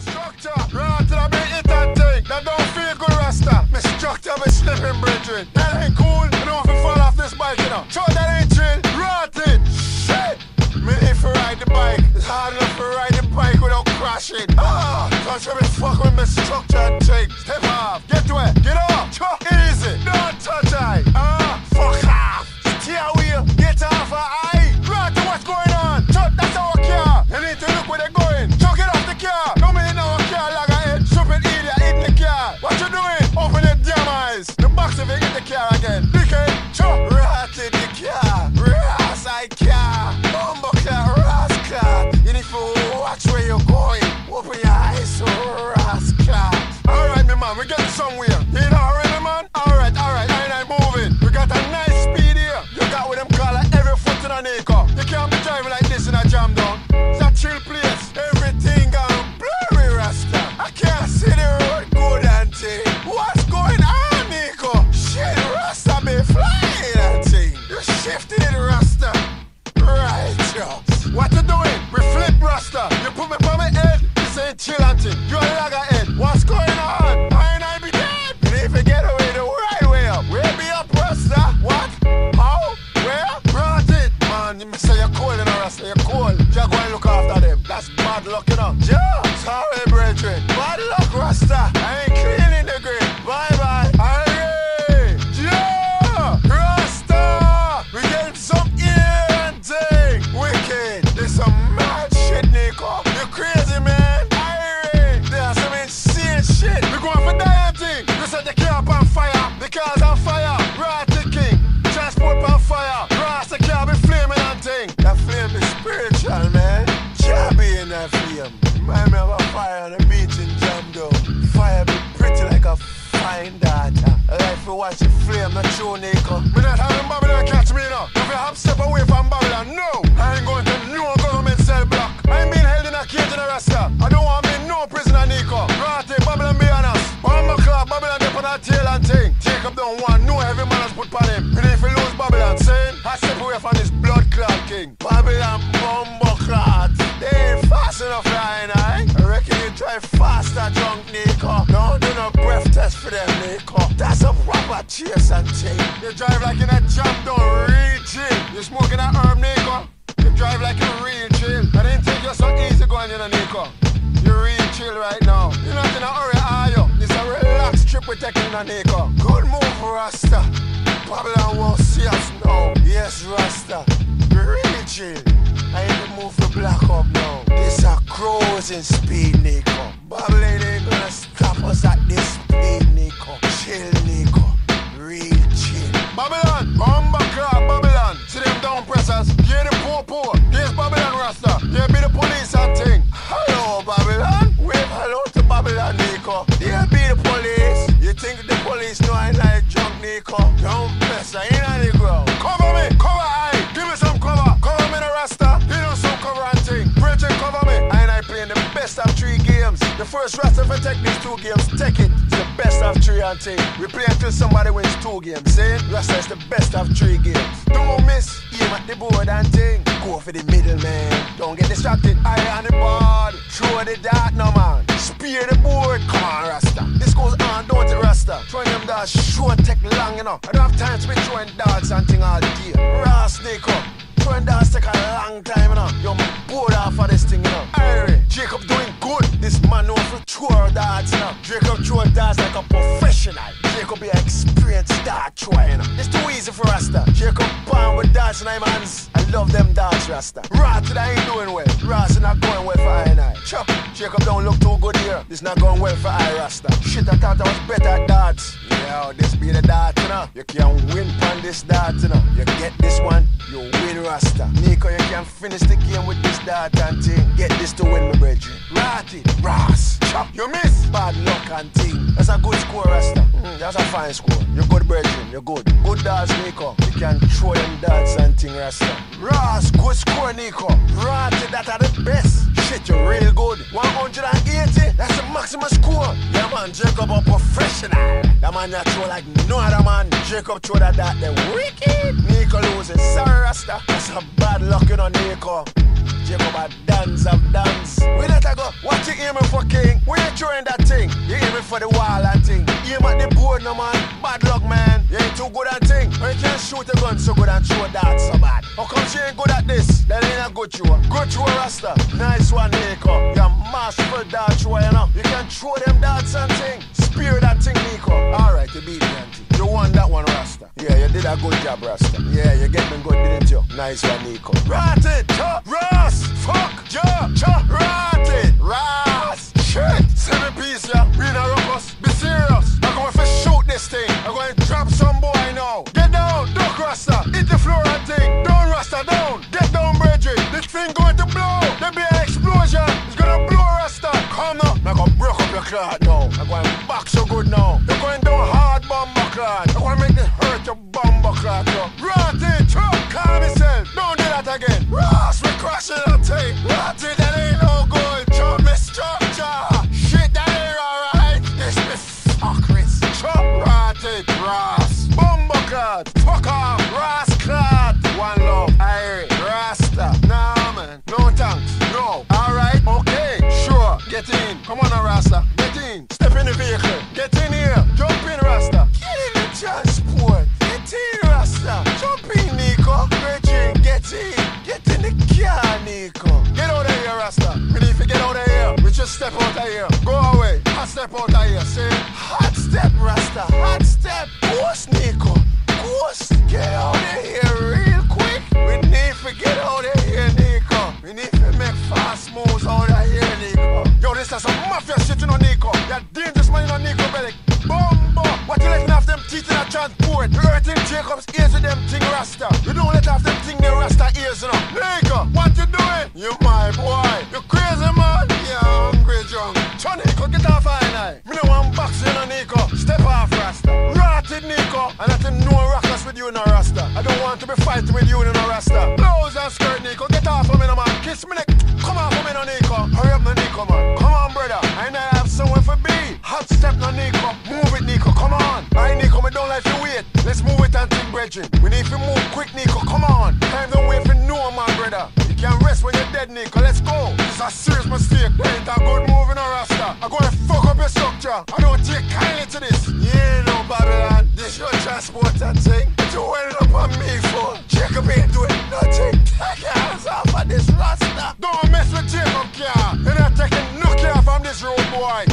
Structure, till I be it that don't feel good, Rasta. Structure be slipping. That ain't cool. Don't fall off this bike, that. Rotted. Shit. Me ride the bike, it's hard enough the bike without crashing. Ah, don't my structure. Step off, get to it, get off. Sure, easy. Don't touch I. Ah, drive like in a jump, don't real chill. You smoking that herb, Nico. You drive like a real chill. I didn't think you're so easy going in a Nico. You're real chill right now. You're not in a hurry, are you? This a relaxed trip we're taking in a Nico. Good move, Rasta. Babylon won't see us now. Yes, Rasta. We're really chill. I ain't move for black up now. This a cruising speed, Nico. Babylon ain't gonna stop us at this speed, Nico. Rasta take these two games, take it. It's the best of three and thing. We play until somebody wins two games. Eh? See? Rasta is the best of three games. Don't miss. Aim at the board and thing. Go for the middle, man. Don't get distracted. Eye on the board. Throw the dart, no man. Spear the board. Come on, Rasta. This goes on, don't it, Rasta? Throwing them darts sure take long enough. I don't have time to be throwing darts and thing all day. Ras, sneak up. Throwing darts take a long time, know. You're bored off of this thing, you know. I love them darts, Rasta. Rasta, I ain't doing well. Ras not going well for I and I. Chuck, Jacob don't look too good here. This not going well for I, Rasta. Shit, I thought I was better at darts. Yeah, this be the dart, you know. You can win on this dart, you know. You get this one, you win Rasta. Nico, you can finish the game with this dart and thing. Get this to win, my brethren. Ratty, Ras, chop, you miss. Bad luck and thing. That's a good score, Rasta. That's a fine score. You're good, brethren. You're good. Good darts, Nico. You can throw them darts and thing, Rasta. Ras, good score, Nico. Ratty, that are the best. Shit, you're real good. 180, that's the maximum score. Yeah, man, Jacob a professional. That man that throw like no other man. Jacob throw that that the wicked. Nico loses. Sorry, Rasta. That's a bad luck, you know, Nico. Jacob a dance of dance. We let her go. What you aiming for, King? throwing that thing. You aiming for the wall and thing. Aim at the board, no man. Bad luck, man. You ain't too good at thing. You can't shoot a gun so good and throw that so bad. How come she ain't good at this? That ain't a good throw. Good throw, Rasta. Nice one, Nico. You're masterful dart thrower, you know. You can throw them darts and thing. Spear good job, Rasta. Yeah, you get me good, didn't you? Nice one, Nico. Rotted, cha, Ras, fuck, ja, cha, rotted, Ras. Shit, seven piece, yeah. We in a ruckus. Be serious. I'm going to shoot this thing. I'm going to drop some boy now. Get down, duck Rasta. Hit the floor and thing. Down, Rasta, down. Get down, Bridget. This thing going to blow. There be an explosion. It's gonna blow Rasta. Come now. I'm going to break up your cloth now. I'm going to box so good now. You're going down hard, bomber clot. Bomber clot, yo. Truck, calm yourself. Don't do that again. Ross, we're crashing that thing. Rotted, that ain't no good. Chop me structure. Shit, that ain't alright. This be fuckeries. Chop, rotted, Ross. Bomber clot. Fuck off, Ross clot. One love, Irie, Rasta. Nah, man. No thanks. No. Alright, okay, sure. Get in. Come on, Rasta. Get in. Step in the vehicle. Just step to be fighting with you, no Rasta. Blouse and skirt, Nico. Get off of me, no man. Kiss me neck. Come off of me, no Nico. Hurry up, no Nico, man. Come on, brother. I know I have somewhere for be. Hot step, no Nico. Move it, Nico. Come on. I Nico, me don't like to wait. Let's move it and think, brethren. We need to move quick, Nico. Come on. Time don't wait for no man, brother. You can rest when you're dead, Nico. Let's go. Is a serious mistake. Ain't a good move in a rasta. I'm gonna fuck up your structure. I don't take kindly to this. Yeah, your transport and thing. What you waiting up on me for? Jacob ain't doing nothing. Take your hands off of this rasta. Don't mess with Jacob, car. You're not taking no care from this road, boy.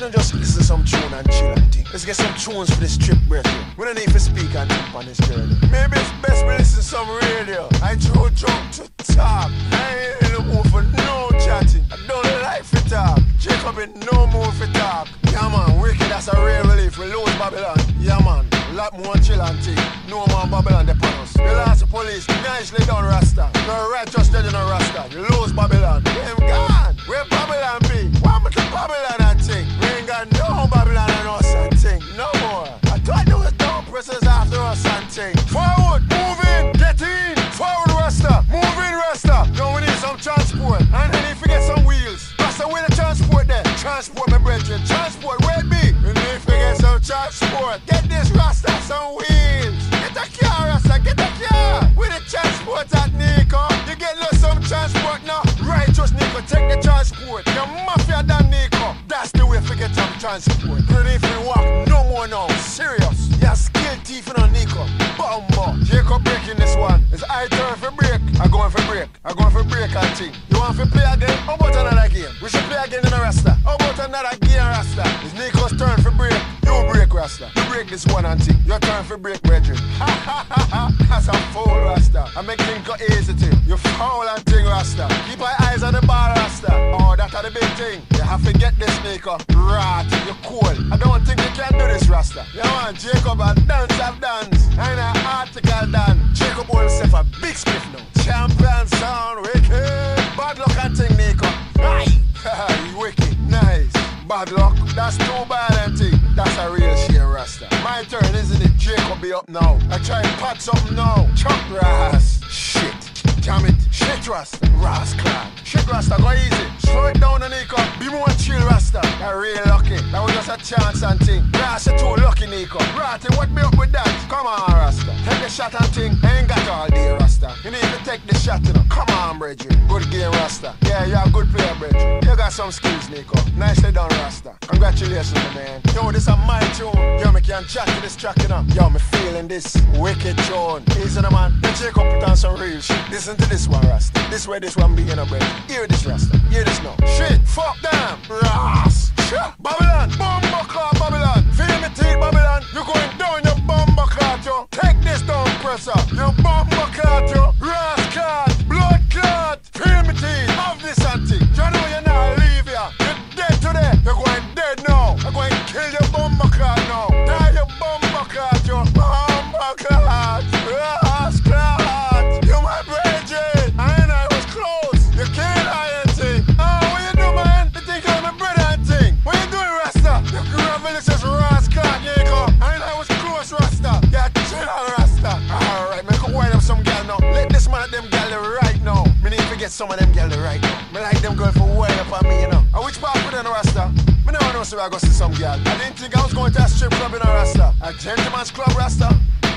Don't just listen some tune and chill and thing? Let's get some tunes for this trip, brethren. We don't need to speak and think on this journey. Get this Rasta some wheels. Get a car, Rasta. Get a car. With the transport at Nico. You get lost some transport now. Righteous Nico, take the transport. Your mafia than Nico. That's the way to get some transport. You need to walk no more now. Serious. You're skill thief on Nico. Bumbo. Jacob breaking this one. It's I turn for break. I'm going for break. I'm going for break I thing. You want to play again? How about another game? We should play again in a Rasta. How about another game, Rasta. You break this one and thing. Your turn for break, brethren. Ha ha ha ha. That's a fool, Rasta. I make things go easy to you. You foul and thing, Rasta. Keep my eyes on the bar, Rasta. Oh, that's the big thing. You have to get this, Nico. Right, you cool. I don't think you can do this, Rasta. Yeah, man, Jacob and dance have dance. And an article done. Jacob himself a big spiff now. Champion sound, wicked. Bad luck and thing, Nico. Aye. you wicked bad luck. That's too bad, and thing. That's a real shit, Rasta. My turn, isn't it? Drake will be up now. I try and pot something now. Chuck grass. Shit. Damn it. Shit, Rasta. Rascal. Shit, Rasta. Go easy. Rasta. That real lucky. That was just a chance and thing. Rasta too lucky Nico. Right, what me up with that? Come on Rasta. Take a shot and thing. ain't got all day Rasta. You need to take the shot you know. Come on Bridget. Good game Rasta. Yeah, you're a good player Bridget. You got some skills Nico. Nicely done Rasta. Congratulations man. Yo, this a my tune. Yo, me can chat to this track you know. Yo, me feeling this wicked tune. The man. Let's check up put on some real shit. Listen to this one Rasta. This way this one being a break. Hear this Rasta. Hear this now. Shit. Fuck them. Ras. Sure. Babylon. Bomba clock Babylon. Feel me teeth Babylon. You going down your bomba clot yo. Take this down presser. Your bomba clot yo. Ras A gentleman's club, Rasta.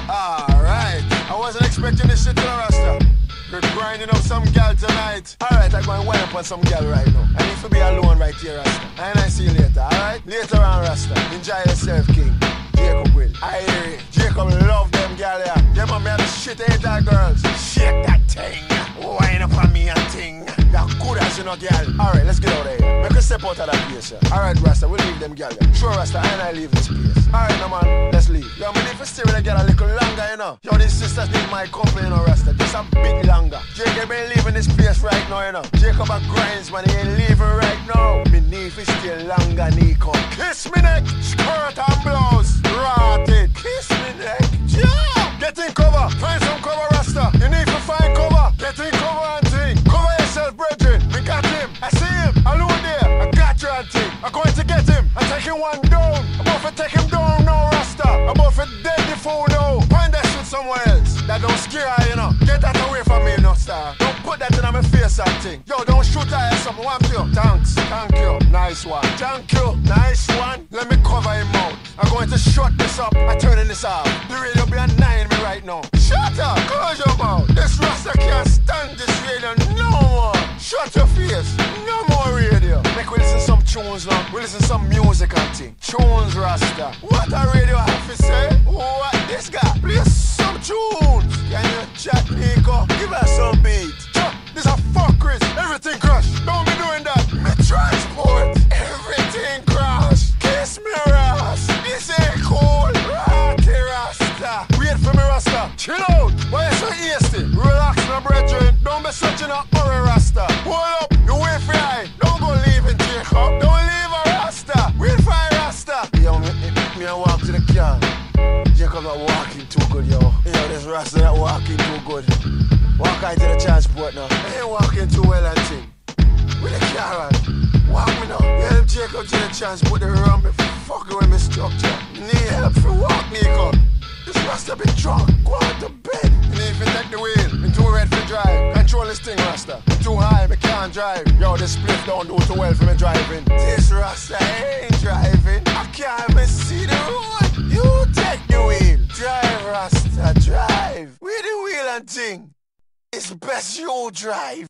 Alright. I wasn't expecting this shit a Rasta. We're grinding up some gal tonight. Alright, I'm going to wind up on some gal right now. I need to be alone right here, Rasta. And I see you later, alright? Later on, Rasta. Enjoy yourself, King. Jacob will. I hear it. Jacob love them gal yeah. Them man, have the shit hater girls. Shake that thing. Wind up on me and thing. That good as you know, gal. Alright, let's get out of here. Make a step out of that place, yeah. Alright, Rasta, we'll leave them gal. Yeah. Sure, Rasta, and I leave this place. Alright, no man, let's leave. Yo, need to stay with the gal a little longer, you know. Yo, these sisters need my company, you know, Rasta. Just a bit longer. Jacob ain't leaving this place right now, you know. Jacob a grinds, man, he ain't leaving right now. Me need to stay longer, Nico. Kiss me neck, skirt and blouse. Rotted. Kiss me neck. Yeah. Get in cover. Find taking one down. I'm to take him down no Rasta. I'm about to dead the fool now. Find that shit somewhere else. That don't scare her, you know. Get that away from me, no star. Don't put that in my face and thing. Yo, don't shoot her or something. One you. Thanks. Thank you. Nice one. Thank you. Nice one. Let me cover him out. I'm going to shut this up. I'm turning this off. The radio be annoying me right now. Chill out. Why you so hasty? Relax my brethren. Don't be such in a hurry Rasta. Hold up. You wait for I. Don't go leaving Jacob. Don't leave a Rasta. Wait for I Rasta. Yo, me, me, me I walk to the car. Jacob not walking too good, yo. Yo, this Rasta not walking too good. Walk out to the transport now. I ain't walking too well and thing. With the car on. Walk me now. Help Jacob to the transport the rum fucking with me structure. Need help for walk, Nico. This Rasta be drunk. Go on to bed. You need to take the wheel. Me too red for drive. Control this thing, Rasta. Too high, me can't drive. Yo, this split don't do too well for me driving. This Rasta ain't driving. I can't even see the road. You take the wheel. Drive, Rasta, drive. With the wheel and thing. It's best you drive.